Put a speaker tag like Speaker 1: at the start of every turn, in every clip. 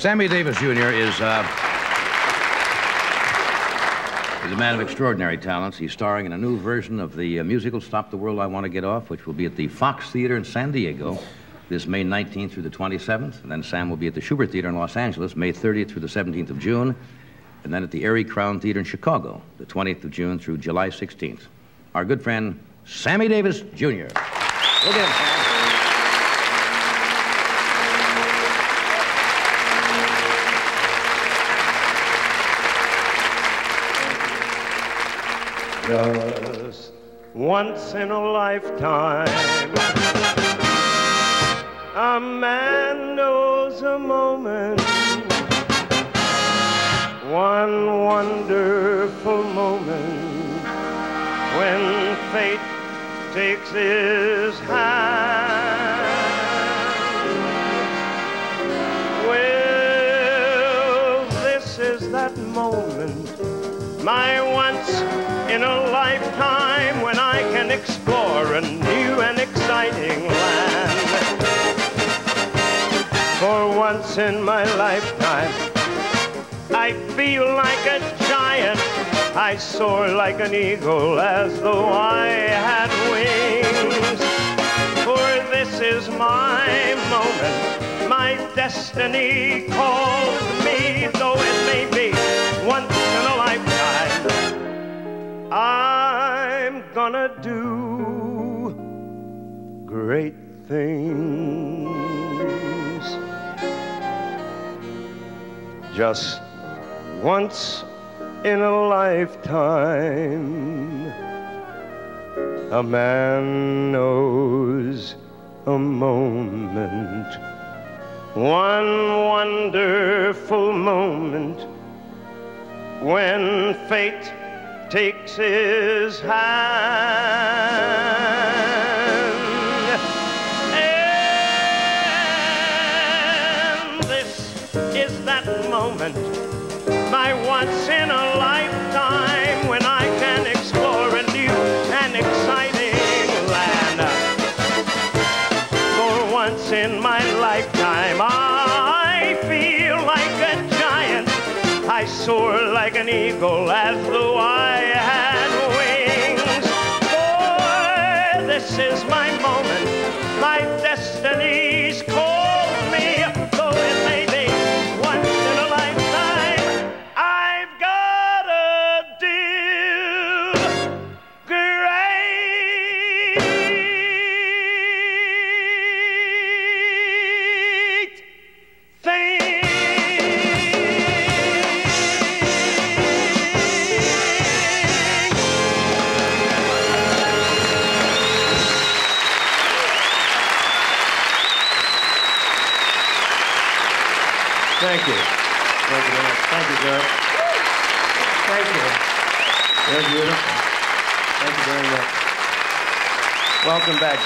Speaker 1: Sammy Davis Jr. is, uh, is a man of extraordinary talents. He's starring in a new version of the uh, musical Stop the World, I Want to Get Off, which will be at the Fox Theater in San Diego this May 19th through the 27th. And then Sam will be at the Shubert Theater in Los Angeles, May 30th through the 17th of June. And then at the Arie Crown Theater in Chicago, the 20th of June through July 16th. Our good friend, Sammy Davis Jr. Look
Speaker 2: Just once in a lifetime, a man knows a moment, one wonderful moment when fate takes his I can explore a new and exciting land. For once in my lifetime, I feel like a giant. I soar like an eagle as though I had wings. For this is my moment. My destiny calls me, though it may be once in a lifetime. I'm gonna do great things. Just once in a lifetime, a man knows a moment, one wonderful moment when fate takes his hand. And this is that moment, my once in a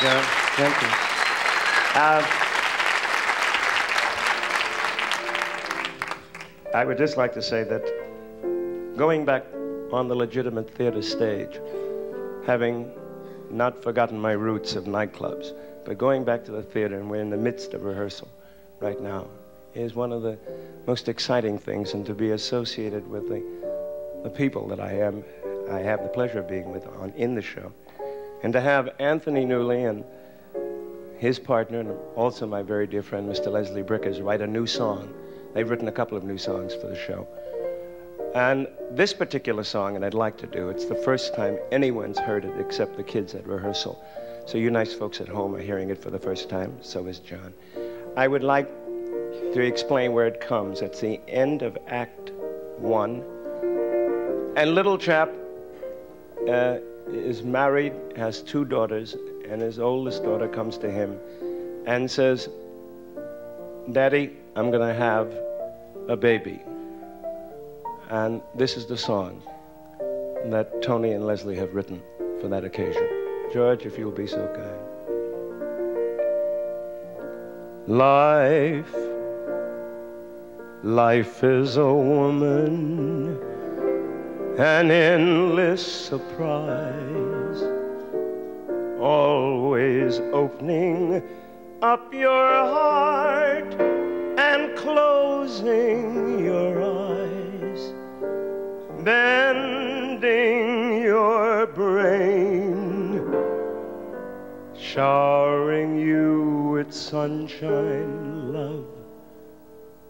Speaker 2: John. Thank you. Uh, I would just like to say that going back on the legitimate theater stage, having not forgotten my roots of nightclubs, but going back to the theater, and we're in the midst of rehearsal right now, is one of the most exciting things, and to be associated with the, the people that I am, I have the pleasure of being with on in the show, and to have Anthony Newley and his partner, and also my very dear friend Mr. Leslie Bricusse, write a new song. They've written a couple of new songs for the show. And this particular song, and I'd like to do, it's the first time anyone's heard it except the kids at rehearsal. So you nice folks at home are hearing it for the first time, so is John. I would like to explain where it comes. It's the end of Act One. And little chap uh, is married, has two daughters, and his oldest daughter comes to him and says, Daddy, I'm going to have a baby. And this is the song that Tony and Leslie have written for that occasion. George, if you'll be so kind. Life, life is a woman, an endless surprise, always opening up your heart and closing your eyes, bending your brain, showering you with sunshine, love,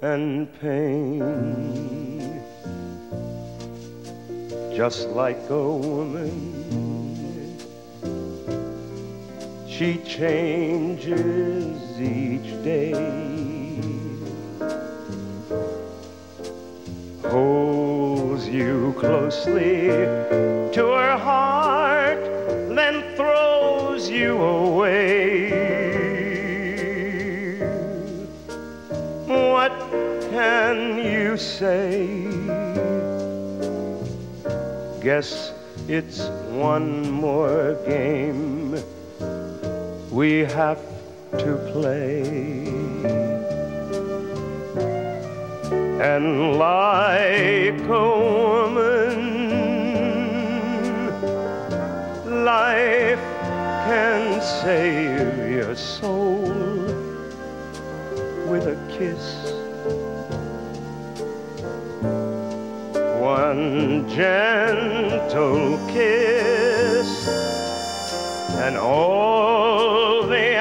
Speaker 2: and pain. Just like a woman, she changes each day. Holds you closely to her heart, then throws you away. What can you say? Guess it's one more game we have to play. And like a woman, life can save your soul with a kiss. One gentle kiss and all the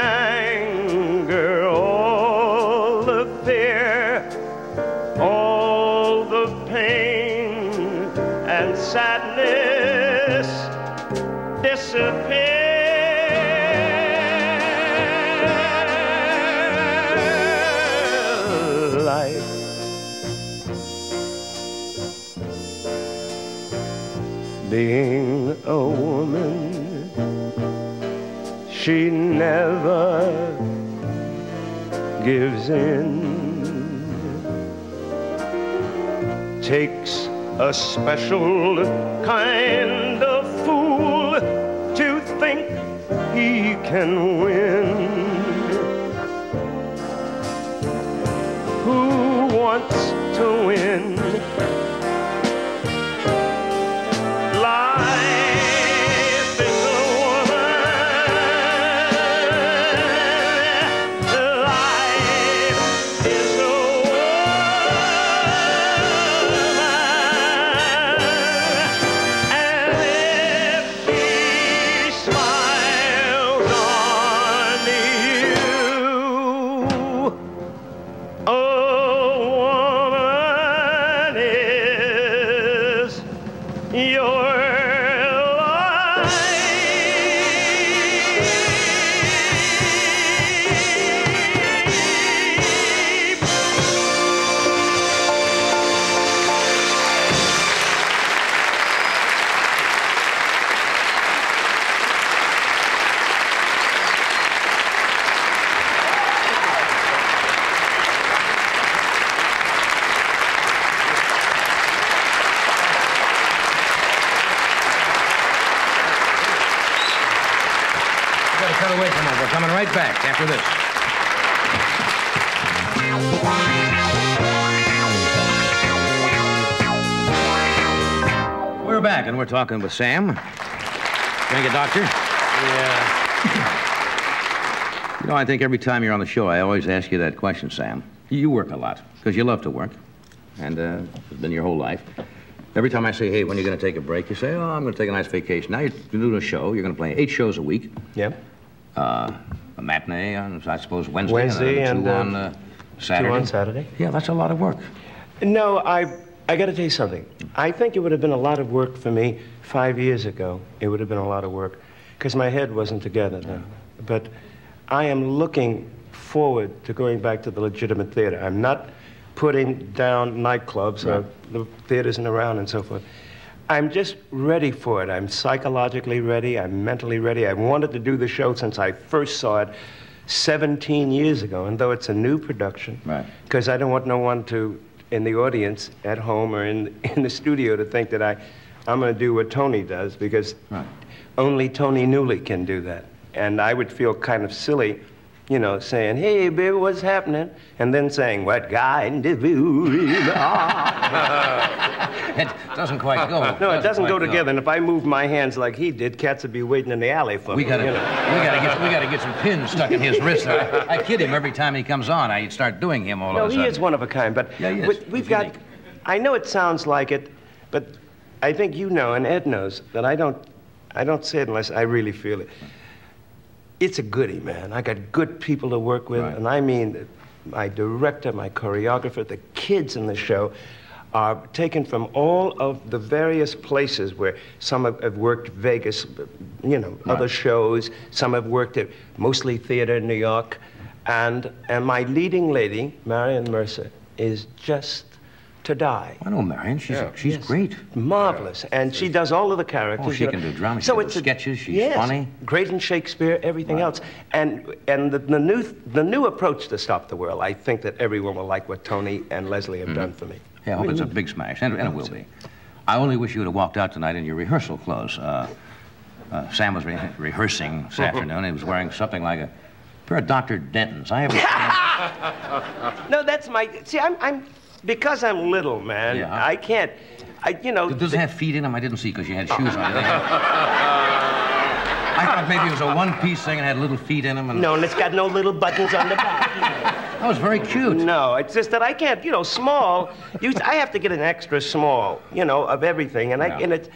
Speaker 2: being a woman, she never gives in. Takes a special kind of fool to think he can win.
Speaker 1: After this. We're back, and we're talking with Sam. Thank you, Doctor.
Speaker 2: Yeah.
Speaker 1: You know, I think every time you're on the show, I always ask you that question, Sam. You work a lot, because you love to work, and uh, it's been your whole life. Every time I say, hey, when are you going to take a break? You say, oh, I'm going to take a nice vacation. Now you're doing a show. You're going to play eight shows a week.
Speaker 2: Yep.
Speaker 1: Uh, a matinee on, I suppose, Wednesday.
Speaker 2: Wednesday
Speaker 1: and, then
Speaker 2: and,
Speaker 1: two
Speaker 2: uh,
Speaker 1: on uh, Saturday.
Speaker 2: Two on Saturday.
Speaker 1: Yeah, that's a lot of work.
Speaker 2: No, I I got to tell you something. I think it would have been a lot of work for me five years ago. It would have been a lot of work because my head wasn't together then. But I am looking forward to going back to the legitimate theater. I'm not putting down nightclubs or the theaters and around and so forth. I'm just ready for it. I'm psychologically ready. I'm mentally ready. I've wanted to do the show since I first saw it 17 years ago. And though it's a new production,
Speaker 1: Right.
Speaker 2: because I don't want no one to, in the audience, at home or in, in the studio, to think that I, I'm going to do what Tony does, because
Speaker 1: Right.
Speaker 2: only Tony Newley can do that. And I would feel kind of silly, you know, saying, hey, baby, what's happening? And then saying, what guy kind of fool
Speaker 1: It doesn't quite go.
Speaker 2: No, it doesn't go together. And if I moved my hands like he did, cats would be waiting in the alley for
Speaker 1: We
Speaker 2: me.
Speaker 1: gotta,
Speaker 2: you
Speaker 1: we gotta get, we gotta get some pins stuck in his wrist. I, I kid him every time he comes on. I start doing him all
Speaker 2: No,
Speaker 1: of a sudden.
Speaker 2: No, he is one of a kind, but
Speaker 1: Yeah.
Speaker 2: We, we've got.
Speaker 1: unique.
Speaker 2: I know it sounds like it, but I think you know, and Ed knows that I don't. I don't say it unless I really feel it. It's a goodie, man. I got good people to work with,
Speaker 1: Right.
Speaker 2: and I mean, my director, my choreographer, the kids in the show are taken from all of the various places where some have, have worked Vegas, you know, other shows. Some have worked at mostly theater in New York, and and my leading lady, Marian Mercer, is just to die.
Speaker 1: I know Marian. She's, she's great.
Speaker 2: Marvelous, and she does all of the characters.
Speaker 1: Oh, she
Speaker 2: you know.
Speaker 1: can do drama, she
Speaker 2: So
Speaker 1: can do
Speaker 2: it's a-
Speaker 1: sketches, she's
Speaker 2: yes,
Speaker 1: funny.
Speaker 2: Great in Shakespeare, everything else, and and the, the new the new approach to Stop the World. I think that everyone will like what Tony and Leslie have done for me.
Speaker 1: Yeah, I hope it's a big smash, and, and it will be. I only wish you would have walked out tonight in your rehearsal clothes. Uh, uh, Sam was re- rehearsing this afternoon. He was wearing something like a pair of Dr. Denton's. I haven't.
Speaker 2: No, that's my. See, I'm I'm because I'm little, man.
Speaker 1: Yeah.
Speaker 2: I can't. I you know.
Speaker 1: Does it have feet in them? I didn't see because you had shoes on. I thought maybe it was a one-piece thing and had little feet in them. And
Speaker 2: no, and it's got no little buttons on the back.
Speaker 1: that was very cute.
Speaker 2: No, it's just that I can't, you know, small. You, I have to get an extra small, you know, of everything, and I
Speaker 1: Yeah.
Speaker 2: and it,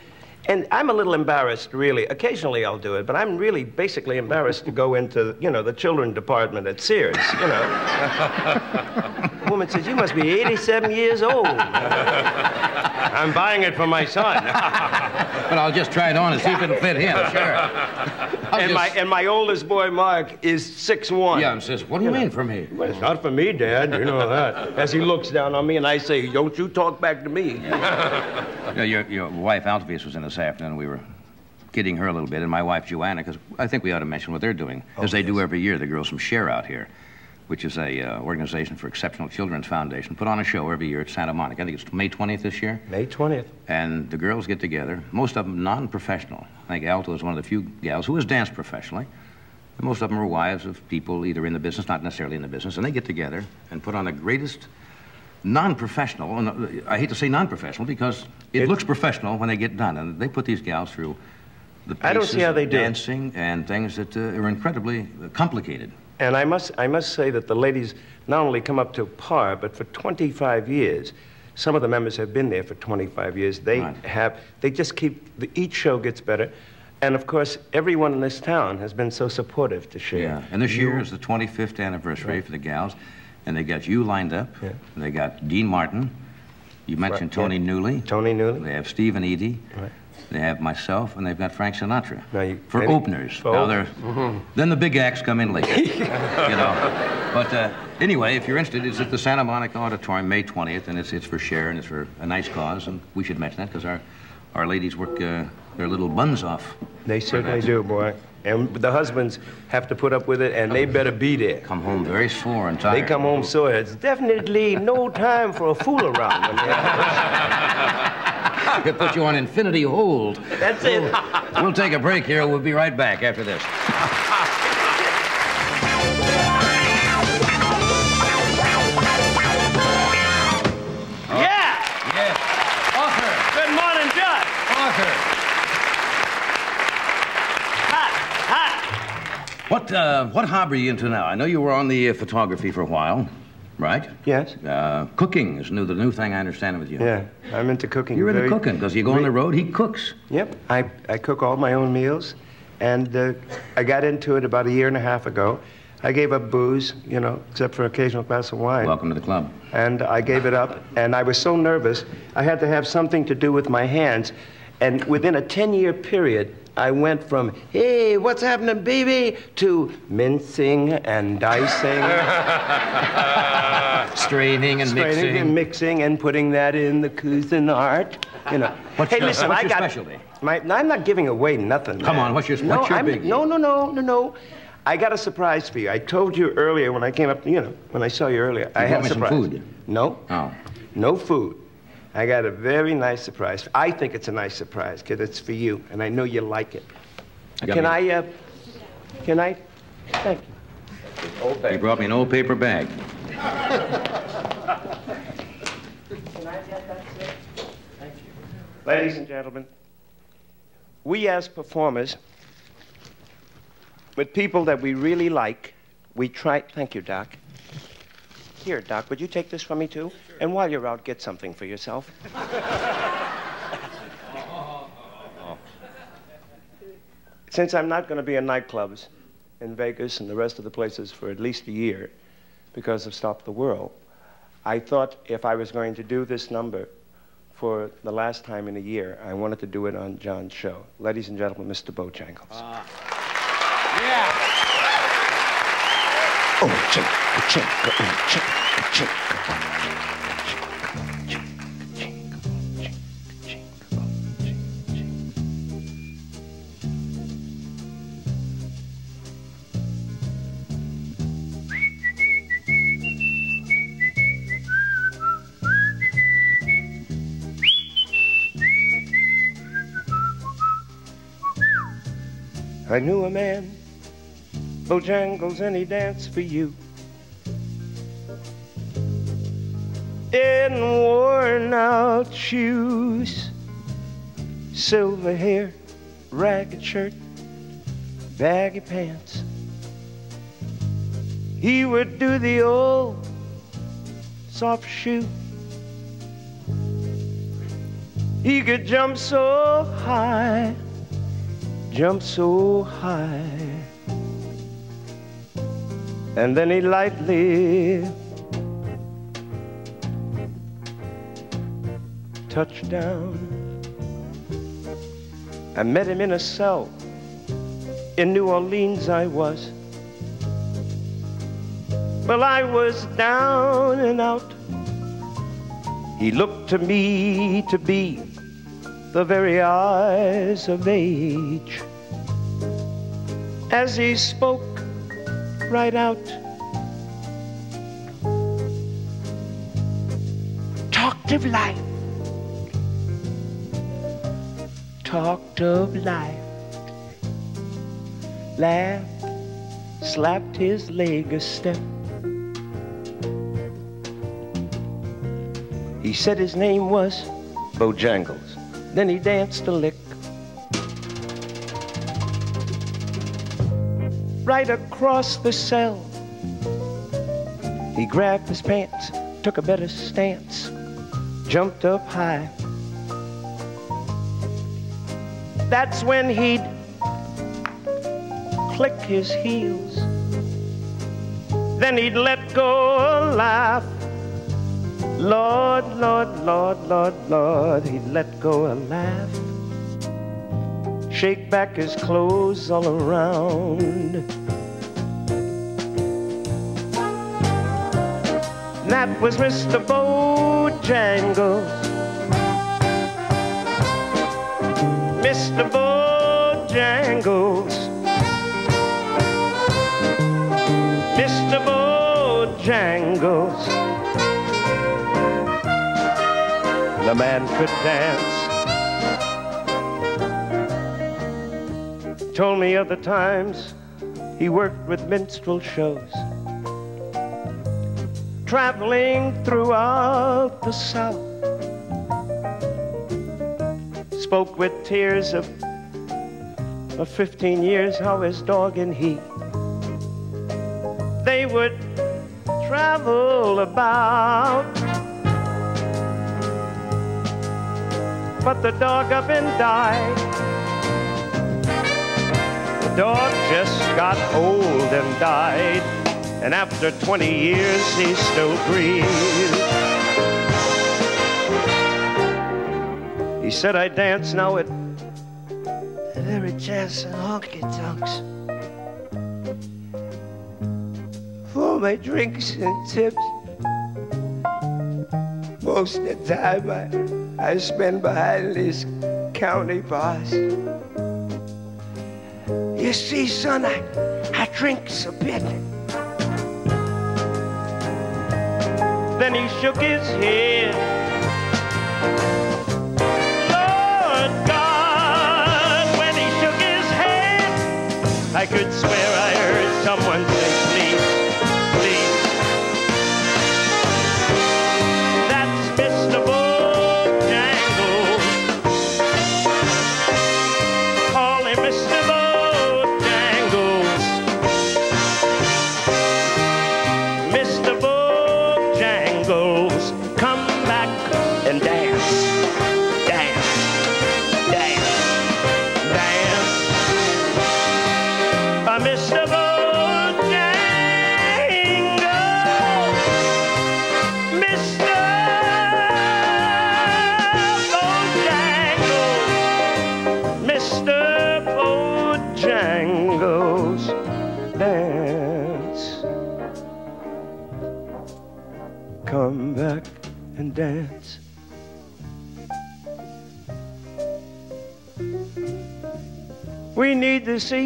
Speaker 2: and I'm a little embarrassed, really. Occasionally I'll do it, but I'm really basically embarrassed to go into, you know, the children department at Sears. You know, the woman says, "You must be 87 years old." I'm buying it for my son.
Speaker 1: But I'll just try it on and see if it'll fit him. Sure. I'll
Speaker 2: and
Speaker 1: just-
Speaker 2: my and my oldest boy Mark is 6'1".
Speaker 1: yeah, and says, "What do you mean for me?"
Speaker 2: Well, it's not for me, Dad. You know that. As he looks down on me, and I say, "Don't you talk back to me."
Speaker 1: Yeah, your, your wife Altovise was in this afternoon. We were kidding her a little bit, and my wife Joanna, because I think we ought to mention what they're doing, as they do every year. The girls from Share Out here, which is a uh, organization for Exceptional Children's Foundation, put on a show every year at Santa Monica. I think it's May 20th this year.
Speaker 2: May 20th.
Speaker 1: And the girls get together, most of them non-professional. I think Altovise one of the few gals who has danced professionally. And most of them are wives of people either in the business, not necessarily in the business, and they get together and put on the greatest non-professional, and uh, I hate to say non-professional because it,
Speaker 2: It-
Speaker 1: looks professional when they get done, and they put these gals through the
Speaker 2: I don't see
Speaker 1: paces
Speaker 2: how
Speaker 1: of
Speaker 2: they do
Speaker 1: dancing and things that uh, are incredibly complicated.
Speaker 2: And I must, I must say that the ladies not only come up to par, but for 25 years, some of the members have been there for 25 years. They
Speaker 1: Right.
Speaker 2: have, they just keep, the, each show gets better. And of course, everyone in this town has been so supportive to share.
Speaker 1: Yeah, and this year is the 25th anniversary for the gals, and they got you lined up.
Speaker 2: Yeah.
Speaker 1: And they got Dean Martin. You mentioned
Speaker 2: yeah.
Speaker 1: Tony Newley.
Speaker 2: Tony Newley.
Speaker 1: They have and Edie.
Speaker 2: Right.
Speaker 1: They have myself, and they've got Frank Sinatra
Speaker 2: you-
Speaker 1: for
Speaker 2: any-
Speaker 1: openers.
Speaker 2: for
Speaker 1: now
Speaker 2: op-
Speaker 1: they're, then the big acts come in later, you know. But uh, anyway, if you're interested, it's at the Santa Monica Auditorium, May 20th, and it's it's for share and it's for a nice cause, and we should mention that because our our ladies work uh, their little buns off.
Speaker 2: They certainly do, boy. And the husbands have to put up with it, and they better be there.
Speaker 1: Come home very sore and tired.
Speaker 2: They come home sore. It's definitely no time for a fool around.
Speaker 1: They put you on infinity hold.
Speaker 2: That's it.
Speaker 1: We'll take a break here. We'll be right back after this. What, uh, what hobby are you into now? I know you were on the uh, photography for a while, right?
Speaker 2: Yes?
Speaker 1: Uh, cooking is new, the new thing I understand with you.
Speaker 2: Yeah, I'm into cooking.
Speaker 1: You're into cooking because you go on the road, he cooks.
Speaker 2: Yep, I, I cook all my own meals, and uh, I got into it about a year and a half ago. I gave up booze, you know, except for an occasional glass of wine.
Speaker 1: Welcome to the club.
Speaker 2: and I gave it up, and I was so nervous, I had to have something to do with my hands. And within a 10 year period, I went from, hey, what's happening, baby, to mincing and dicing,
Speaker 1: Straining and
Speaker 2: straining
Speaker 1: mixing.
Speaker 2: and mixing, and putting that in the Cuisinart. You know.
Speaker 1: What's
Speaker 2: hey,
Speaker 1: your-
Speaker 2: listen,
Speaker 1: what's
Speaker 2: I got.
Speaker 1: specialty?
Speaker 2: My, I'm not giving away nothing.
Speaker 1: Come
Speaker 2: man.
Speaker 1: on, what's your-
Speaker 2: no,
Speaker 1: what's your biggie?
Speaker 2: No, no, no, no, no. I got a surprise for you. I told you earlier when I came up, you know, when I saw you earlier. I had a
Speaker 1: me some
Speaker 2: surprise.
Speaker 1: food.
Speaker 2: No.
Speaker 1: Oh.
Speaker 2: No food. I got a very nice surprise. I think it's a nice surprise because it's for you, and I know you like it.
Speaker 1: got
Speaker 2: Can
Speaker 1: me-
Speaker 2: I, uh, can I? Thank you. Old
Speaker 1: He brought me an old paper bag.
Speaker 2: Ladies and gentlemen, we as performers, with people that we really like, we try. Thank you, Doc. Here, Doc, would you take this from me too? And while you're out, get something for yourself. Since I'm not going to be in nightclubs in Vegas and the rest of the places for at least a year because of Stop the World, I thought if I was going to do this number for the last time in a year, I wanted to do it on John's show. Ladies and gentlemen, Mr. Bojangles.
Speaker 1: Uh,
Speaker 3: Yeah.
Speaker 2: I knew a man, Bojangles, and he danced for you. In worn out shoes, silver hair, ragged shirt, baggy pants. He would do the old soft shoe. He could jump so high jump so high. And then he lightly touched down. I met him in a cell. In New Orleans, I was. Well, I was down and out. He looked to me to be the very eyes of age as he spoke right out. Talked of life, talked of life, laughed, slapped his leg a step. He said his name was Bojangles. Then he danced a lick. Right across the cell. He grabbed his pants, took a better stance, jumped up high. That's when he'd click his heels. Then he'd let go a laugh. Lord, Lord, Lord, Lord, Lord, he'd let go a laugh. Shake back his clothes all around. That was Mr. Bojangles. Mr. Bojangles. Mr. Bojangles. The man could dance. Told me of the times he worked with minstrel shows, traveling throughout the South. Spoke with tears of, of 15 years how his dog and he they would travel about. But the dog up and died. The dog just got old and died. And after 20 years, he still breathes. He said, I dance now at every jazz and honky tonks. For my drinks and tips. Most of the time I, I spend behind these county bars. You see, son, I, I drinks a bit. Then he shook his head. Lord God, when he shook his head, I could swear I heard someone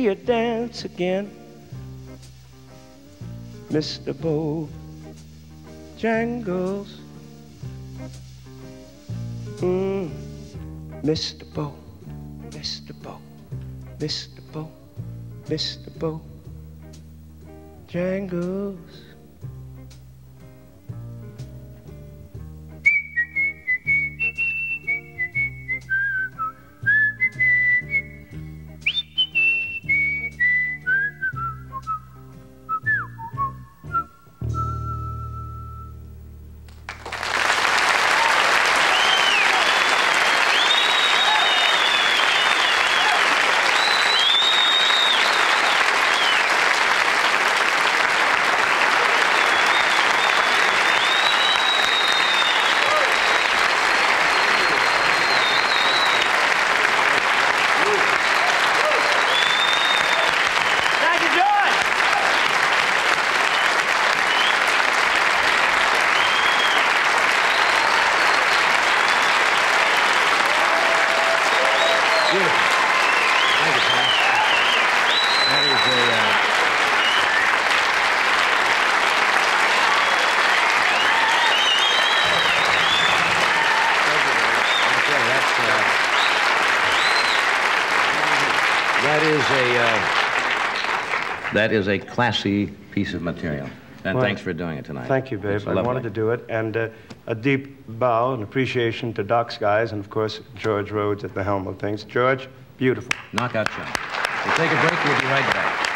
Speaker 2: see you dance again, Mr. Bo Jangles. Mm, Mr. Bo, Mr. Bo, Mr. Bo, Mr. Bo Jangles.
Speaker 1: That is a classy piece of material, and
Speaker 2: Well,
Speaker 1: thanks for doing it tonight.
Speaker 2: Thank you, babe. I wanted to do it. And uh, a deep bow and appreciation to Doc's guys, and of course, George Rhodes at the helm of things. George, beautiful.
Speaker 1: Knockout show. We'll take a break. We'll be right back.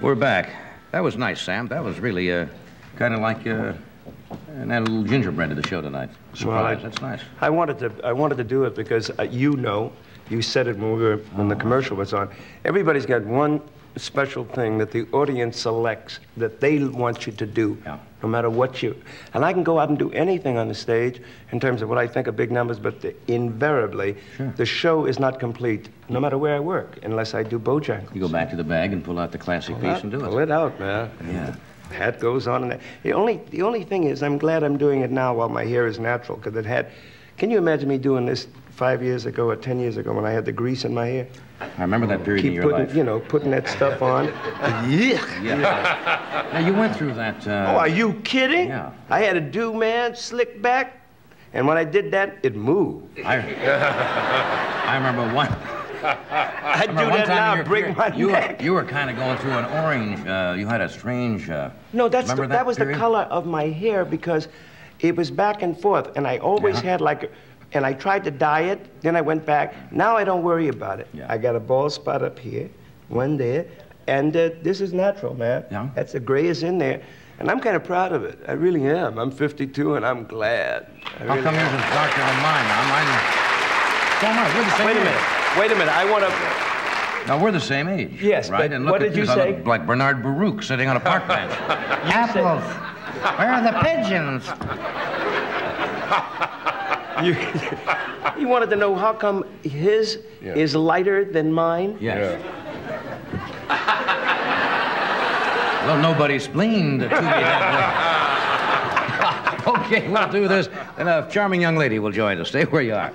Speaker 1: We're back. That was nice, Sam. That was really uh, kind of like uh, add a little gingerbread to the show tonight. Surprise.
Speaker 2: I-
Speaker 1: That's nice.
Speaker 2: I wanted to. I wanted to do it because uh, you know, you said it when we were when the commercial was on. Everybody's got one special thing that the audience selects that they want you to do,
Speaker 1: Yeah.
Speaker 2: no matter what you. And I can go out and do anything on the stage in terms of what I think are big numbers, but the, invariably, the show is not complete, no matter where I work, unless I do Bojangles.
Speaker 1: You go back to the bag and pull out the classic piece and do
Speaker 2: Pull
Speaker 1: it.
Speaker 2: Pull it out, man.
Speaker 1: Yeah.
Speaker 2: Hat goes on and the only the only thing is I'm glad I'm doing it now while my hair is natural because it had. Can you imagine me doing this five years ago or ten years ago when I had the grease in my hair?
Speaker 1: I remember that period in your
Speaker 2: putting,
Speaker 1: life.
Speaker 2: you know, putting that stuff on. yeah.
Speaker 1: Yeah. now, you went through that. Uh,
Speaker 2: Oh, are you kidding?
Speaker 1: Yeah.
Speaker 2: I had a do man, slick back, and when I did that, it moved.
Speaker 1: I, I remember one.
Speaker 2: I do that now, break my
Speaker 1: you
Speaker 2: neck.
Speaker 1: Were, you were kind of going through an orange. Uh, you had a strange. Uh,
Speaker 2: No, that's the,
Speaker 1: remember
Speaker 2: that, was
Speaker 1: period?
Speaker 2: the color of my hair because it was back and forth, and I always
Speaker 1: Yeah.
Speaker 2: had like, and I tried to dye it, then I went back. Now I don't worry about it.
Speaker 1: Yeah.
Speaker 2: I got a bald spot up here, one there, and uh, this is natural, man.
Speaker 1: Yeah.
Speaker 2: That's the gray is in there, and I'm kind of proud of it. I really am. I'm 52, and I'm glad. I
Speaker 1: How
Speaker 2: really
Speaker 1: come yours is darker than mine? Now, mine. So am I. We're the same
Speaker 2: Wait a minute. Wait a minute. I want to.
Speaker 1: Now we're the same age.
Speaker 2: Yes,
Speaker 1: right.
Speaker 2: but
Speaker 1: and look
Speaker 2: what
Speaker 1: at
Speaker 2: did you
Speaker 1: I
Speaker 2: say?
Speaker 1: look like Bernard Baruch sitting on a park bench.
Speaker 4: Apples. Where are the pigeons?
Speaker 2: You, you wanted to know how come his is lighter than mine?
Speaker 1: yes. well, nobody spleened to me that way. okay, we'll do this, and a charming young lady will join us. Stay where you are.